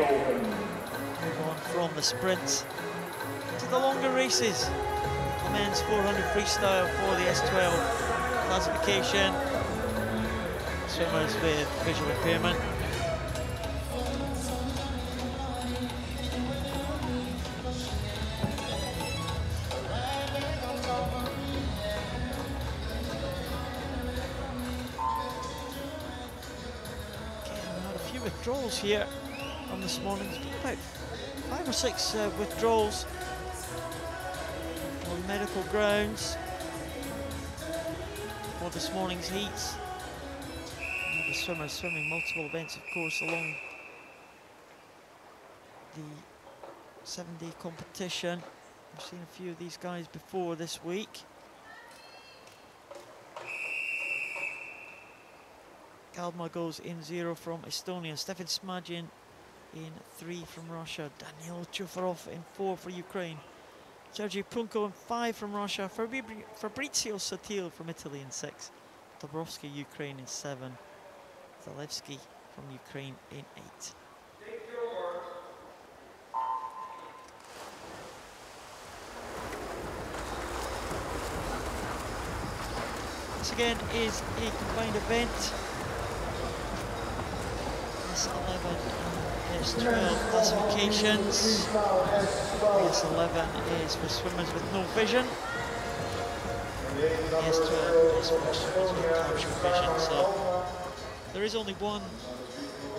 Move on from the sprint to the longer races. The men's 400 freestyle for the S12 classification. Swimmers with visual impairment. withdrawals here this morning. There's been about five or six uh, withdrawals on medical grounds for this morning's heats. The swimmers swimming multiple events, of course, along the seven-day competition. We've seen a few of these guys before this week. Kaldma goes in zero from Estonia. Stefan Smagin in three from Russia. Daniel Chufarov in four for Ukraine. Sergei Punko in five from Russia. Fabrizio Sottile from Italy in six. Dobrovsky, Ukraine in seven. Zalevskyy from Ukraine in eight. This again is a combined event. This 11 Industrial classifications. S11 is for swimmers with no vision. S12 is for swimmers with partial vision. So there is only one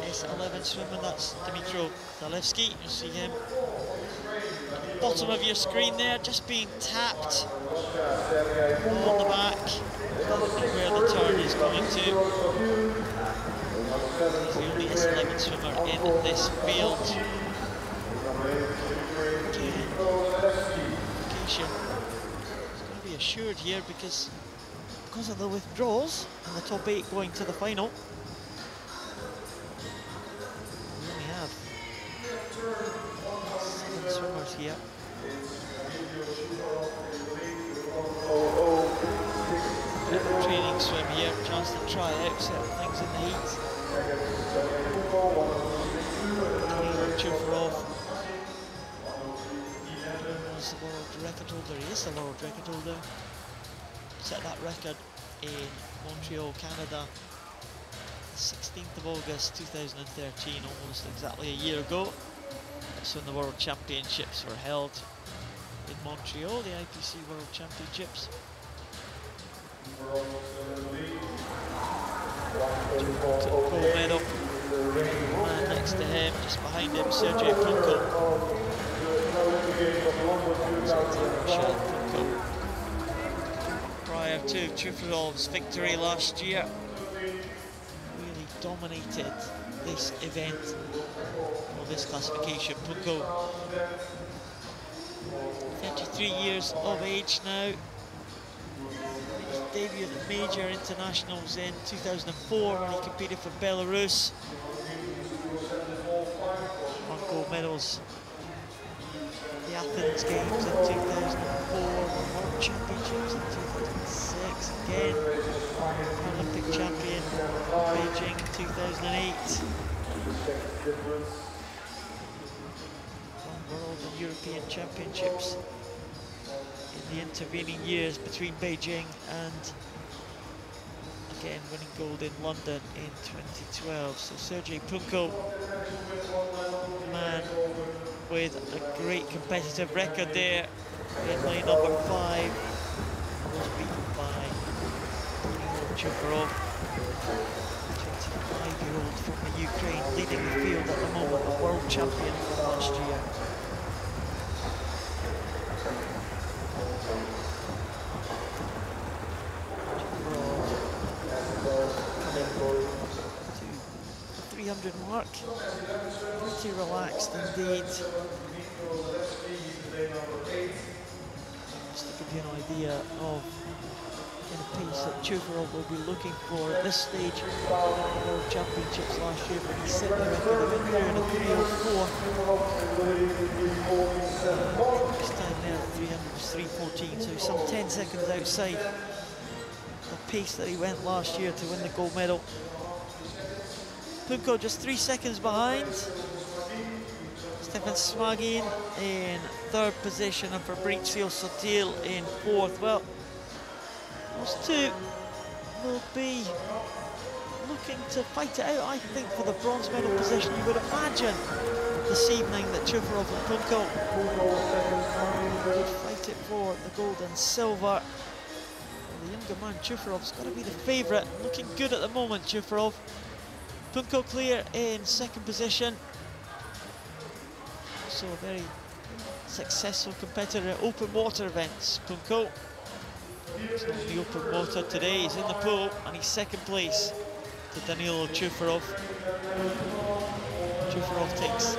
S11 swimmer, that's Dimitro Zalevskyy. You'll see him bottom of your screen there, just being tapped on the back where the turn is going to. The only S11 swimmer in this field. Again, is going to be assured here because because of the withdrawals and the top eight going to the final. Swim here, chance to try out certain things in the heat. Chufarov was the world record holder, he is the world record holder. Set that record in Montreal, Canada, 16th of August 2013, almost exactly a year ago. That's when the World Championships were held in Montreal, the IPC World Championships. Gold medal. Man next to him, just behind him, Sergei Punko. Prior to Chufarov's victory last year, really dominated this event, or this classification. Punko, 33 years of age now, debut at the major internationals in 2004 when he competed for Belarus. Won gold medals the Athens Games in 2004, World Championships in 2006, again Olympic champion Beijing in 2008. Won World and European Championships in the intervening years between Beijing and again winning gold in London in 2012. So Sergei Punko, man with a great competitive record there in lane number five, was beaten by Danylo Chufarov, 25-year-old from the Ukraine, leading the field at the moment, the world champion last year. Mark. Pretty relaxed indeed. Just to give you an idea of the pace that Chufarov will be looking for at this stage of the World Championships last year when he set the record of in there in a 304. This time there 300 was 314, so some 10 seconds outside the pace that he went last year to win the gold medal. Punko just three seconds behind. Stefan Smagin in third position and Fabrizio Sottile in fourth. Well, those two will be looking to fight it out, I think, for the bronze medal position. You would imagine this evening that Chufarov and Punko would fight it for the gold and silver. The younger man, Chufarov's got to be the favourite. Looking good at the moment, Chufarov. Punko clear in second position. Also a very successful competitor at open water events, Punko. He's in the open water today, he's in the pool and he's second place to Danylo Chufarov. Chufarov takes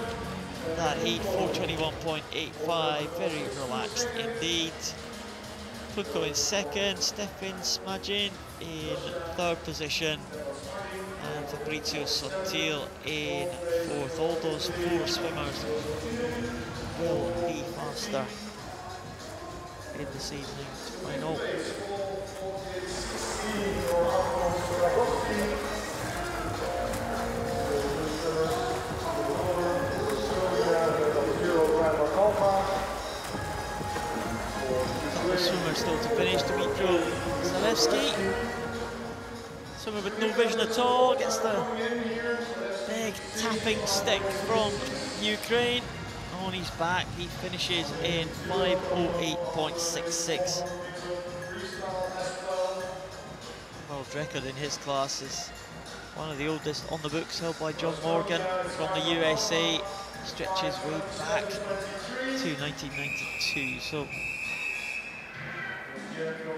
that heat, 421.85, very relaxed indeed. Punko in second, Stefan Smagin in third position, and Fabrizio Sottile in fourth. All those four swimmers will be faster in this evening's final. Couple of swimmers still to finish. Dmytro Zalevskyy. Swimmer with no vision at all. Gets the big tapping stick from Ukraine. On his back, he finishes in 508.66. World record in his class is one of the oldest on the books held by John Morgan from the USA. Stretches way back to 1992. So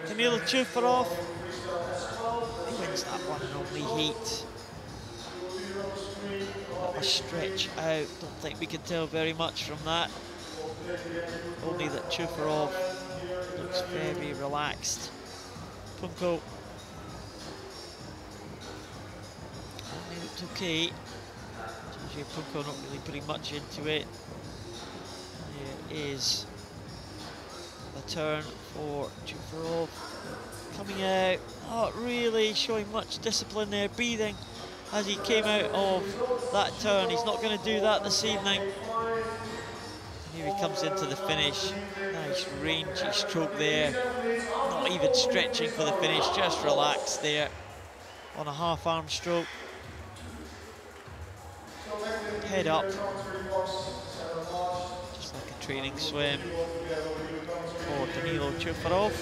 Kamil Chufarov, he wins that one in only heat. A stretch out, don't think we can tell very much from that. Only that Chufarov looks very relaxed. Punko only looked okay. Punko not really putting much into it. Here is the turn for Chufarov. Coming out, not really showing much discipline there, breathing as he came out of that turn. He's not going to do that this evening. Here he comes into the finish. Nice rangy stroke there. Not even stretching for the finish, just relaxed there on a half arm stroke. Head up. Just like a training swim for Danylo Chufarov.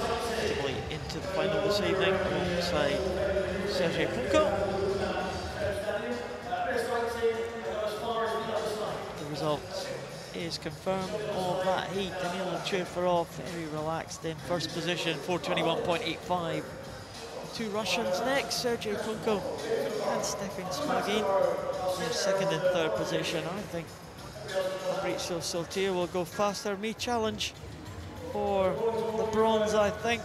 Comfortably into the final this evening alongside Sergei Punko. The result is confirmed of that heat. Danylo Chufarov very relaxed in first position, 421.85. Two Russians next, Sergei Punko and Stefan Smagin in second and third position. I think Fabrizio Sottile will go faster. Me challenge for the bronze, I think.